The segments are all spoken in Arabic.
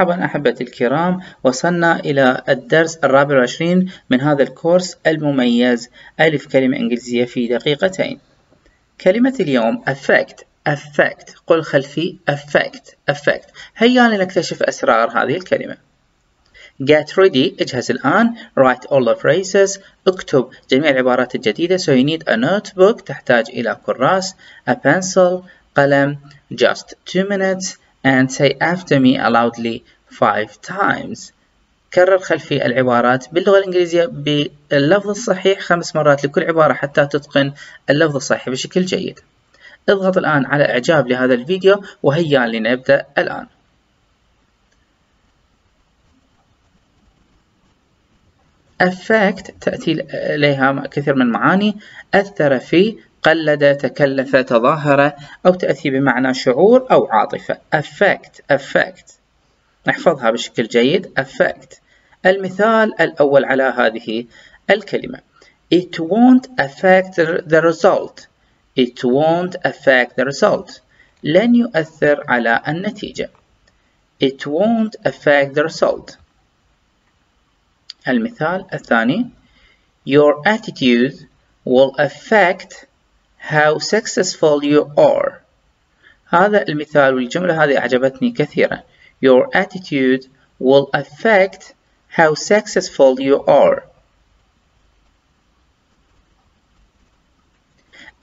مرحبا أحبتي الكرام وصلنا إلى الدرس الرابع والعشرين من هذا الكورس المميز. ألف كلمة إنجليزية في دقيقتين. كلمة اليوم affect affect. قل خلفي affect affect. هيا لنكتشف أسرار هذه الكلمة. Get ready اجهز الآن. Write all the phrases. اكتب جميع العبارات الجديدة. So you need a notebook تحتاج إلى كراس. A pencil قلم. Just two minutes. And say after me loudly five times. كرر خلفي العبارات باللغة الإنجليزية باللفظ الصحيح خمس مرات لكل عبارة حتى تتقن اللفظ الصحيح بشكل جيد. اضغط الآن على إعجاب لهذا الفيديو وهيا لنبدأ الآن. Affect تأتي إليها كثير من معاني أثر في قلد تكلف تظاهر أو تأتي بمعنى شعور أو عاطفة affect affect نحفظها بشكل جيد affect المثال الأول على هذه الكلمة It won't affect the result It won't affect the result لن يؤثر على النتيجة It won't affect the result المثال الثاني Your attitude will affect how successful you are هذا المثال والجملة هذه أعجبتني كثيرا Your attitude will affect how successful you are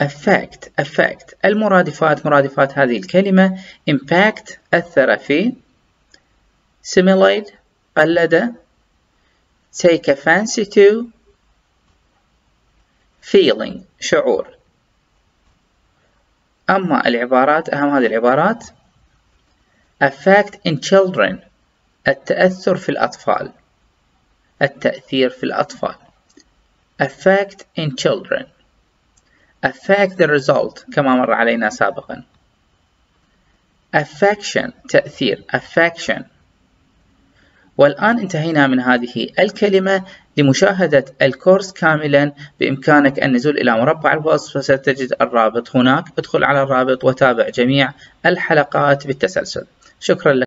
affect affect المرادفات مرادفات هذه الكلمة impact أثر في simulate قلد take a fancy to feeling شعور أما العبارات أهم هذه العبارات affect in children التأثر في الأطفال التأثير في الأطفال affect in children affect the result كما مر علينا سابقا affection تأثير affection. والآن انتهينا من هذه الكلمة لمشاهدة الكورس كاملا. بإمكانك النزول إلى مربع الوصف وستجد الرابط هناك. ادخل على الرابط وتابع جميع الحلقات بالتسلسل. شكرا لك.